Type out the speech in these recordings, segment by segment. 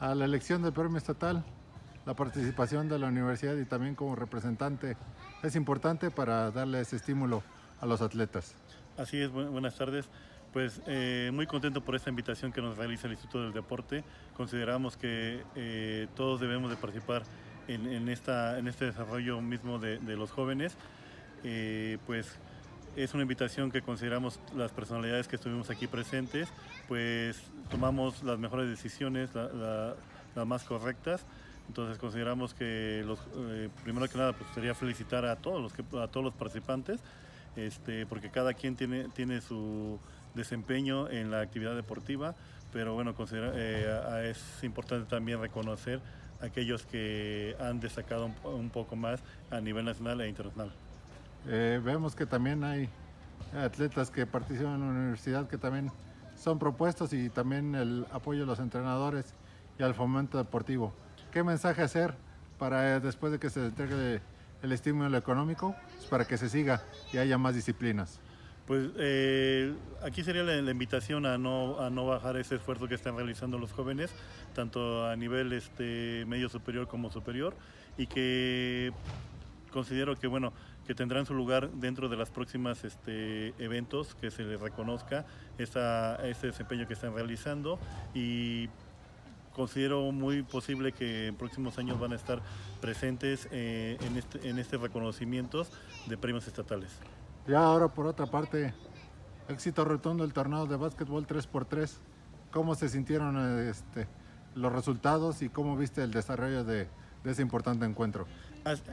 a la elección del premio estatal, la participación de la universidad y también como representante es importante para darle ese estímulo a los atletas. Así es, buenas tardes. Pues eh, muy contento por esta invitación que nos realiza el Instituto del Deporte. Consideramos que eh, todos debemos de participar en este desarrollo mismo de, los jóvenes. Eh, pues es una invitación que consideramos las personalidades que estuvimos aquí presentes, pues tomamos las mejores decisiones, las más correctas. Entonces consideramos que los, primero que nada pues sería felicitar a todos los que, a todos los participantes, este, porque cada quien tiene, tiene su desempeño en la actividad deportiva, pero bueno, eh, es importante también reconocer aquellos que han destacado un, poco más a nivel nacional e internacional. Eh, vemos que también hay atletas que participan en la universidad que también son propuestos y también el apoyo de los entrenadores y al fomento deportivo. ¿Qué mensaje hacer para eh, después de que se entregue el estímulo económico, pues, para que se siga y haya más disciplinas? Pues eh, aquí sería la, invitación a no, a no bajar ese esfuerzo que están realizando los jóvenes, tanto a nivel este, medio superior como superior, y que considero que bueno que tendrán su lugar dentro de las próximas este, eventos que se les reconozca esta, este desempeño que están realizando y considero muy posible que en próximos años van a estar presentes eh, en, este, en estos reconocimientos de premios estatales. Ya ahora por otra parte, éxito rotundo el torneo de básquetbol 3x3. ¿Cómo se sintieron este, los resultados y cómo viste el desarrollo de, ese importante encuentro?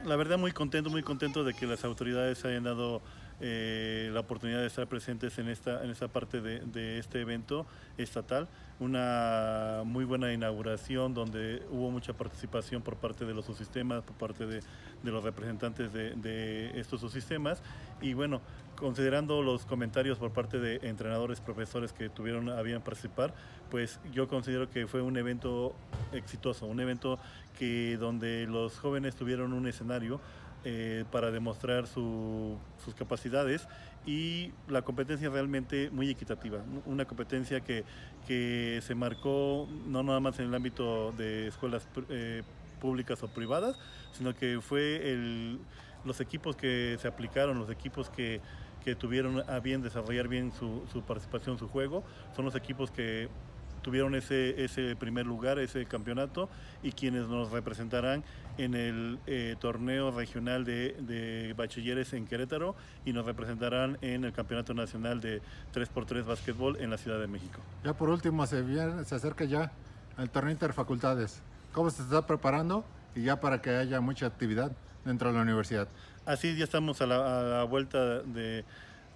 La verdad muy contento, muy contento de que las autoridades hayan dado eh, la oportunidad de estar presentes en esta, en esta parte de, este evento estatal. Una muy buena inauguración donde hubo mucha participación por parte de los subsistemas, por parte de, los representantes de, estos subsistemas. Y bueno, considerando los comentarios por parte de entrenadores, profesores que tuvieron a bien participar, pues yo considero que fue un evento exitoso, un evento que donde los jóvenes tuvieron un escenario eh, para demostrar sus capacidades y la competencia realmente muy equitativa, una competencia que, que se marcó no nada más en el ámbito de escuelas eh, públicas o privadas, sino que fue el, los equipos que se aplicaron, los equipos que, que tuvieron a bien desarrollar bien su, su participación, su juego, son los equipos que tuvieron ese, ese primer lugar, ese campeonato, y quienes nos representarán en el eh, torneo regional de, bachilleres en Querétaro y nos representarán en el Campeonato Nacional de 3x3 Básquetbol en la Ciudad de México. Ya por último, se, viene, se acerca ya el torneo interfacultades. ¿Cómo se está preparando? Y ya para que haya mucha actividad dentro de la universidad. Así ya estamos a la vuelta de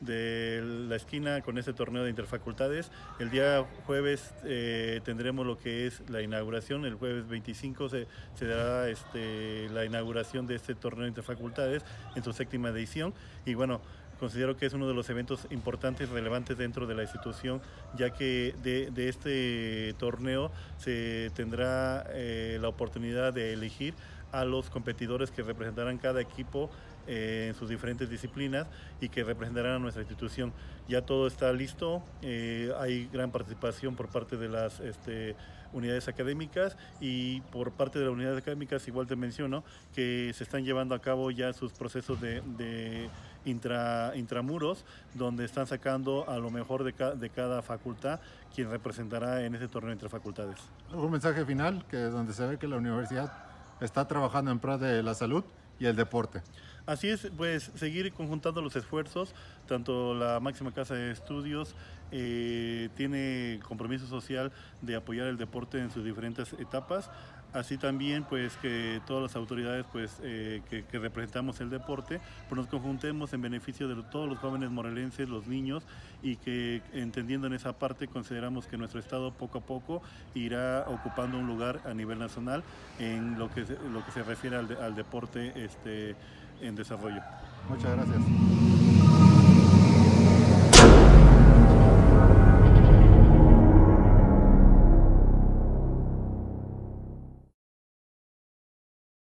de la esquina con este torneo de interfacultades. El día jueves eh, tendremos lo que es la inauguración, el jueves 25 se, dará este, la inauguración de este torneo de interfacultades en su séptima edición y bueno, considero que es uno de los eventos importantes, relevantes dentro de la institución, ya que de, este torneo se tendrá eh, la oportunidad de elegir a los competidores que representarán cada equipo eh, en sus diferentes disciplinas y que representarán a nuestra institución. Ya todo está listo, eh, hay gran participación por parte de las este, unidades académicas y por parte de las unidades académicas igual te menciono que se están llevando a cabo ya sus procesos de, intramuros donde están sacando a lo mejor de, de cada facultad quien representará en ese torneo entre facultades. Un mensaje final que donde se ve que la universidad está trabajando en pro de la salud y el deporte. Así es, pues seguir conjuntando los esfuerzos, tanto la máxima casa de estudios eh, tiene compromiso social de apoyar el deporte en sus diferentes etapas, así también pues que todas las autoridades pues eh, que, representamos el deporte pues nos conjuntemos en beneficio de todos los jóvenes morelenses, los niños y que entendiendo en esa parte consideramos que nuestro estado poco a poco irá ocupando un lugar a nivel nacional en lo que, se refiere al, al deporte este, en desarrollo. Muchas gracias.